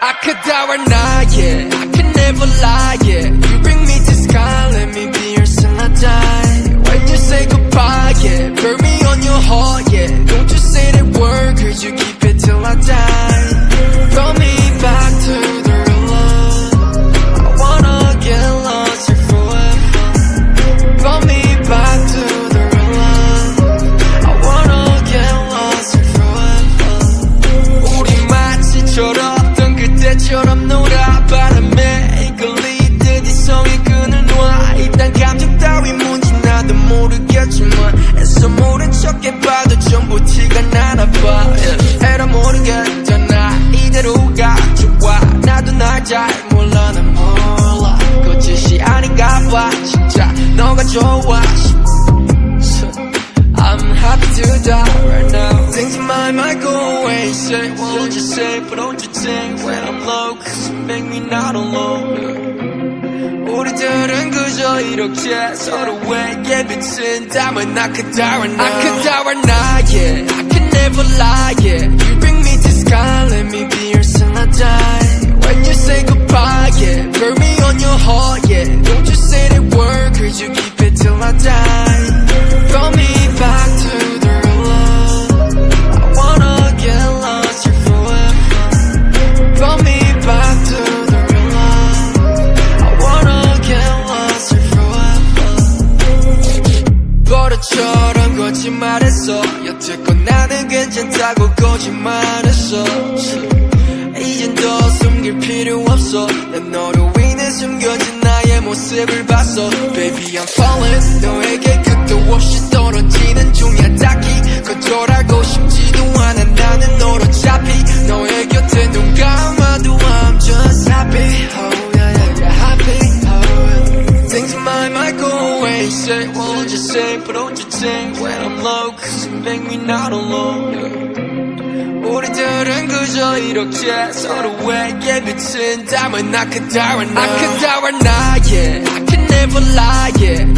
I could die right now, yeah. I could never lie, yeah. You bring me to sky, let me be your die When you say goodbye, yeah? Burn me on your heart, yeah. Don't you say that word, cause you keep it till I die. Throw me 잘 몰라 난 몰라 거짓이 아닌가 봐 진짜 너가 좋아 I'm happy to die right now Things in my mind go away Say what you say but don't you think When I'm low cause you make me not alone 우리들은 그저 이렇게 서로에게 비친다면 I could die right now I could die right now yeah I can never lie yeah 거짓말했어. 여태껏 나는 괜찮다고 거짓말했어. 이젠 더 숨길 필요 없어. 난 너로 인해 숨겨진 나의 모습을 봤어. Baby I'm falling 너에 Say what you say but don't you think When I'm low cause you make me not alone 우리들은 그저 이렇게 서로에게 비친다면 I could die right now I could die right now yeah I can never lie yeah